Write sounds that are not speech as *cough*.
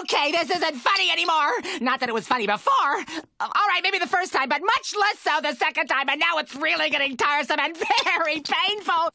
Okay, this isn't funny anymore. Not that it was funny before. All right, maybe the first time, but much less so the second time, and now it's really getting tiresome and *laughs* very painful.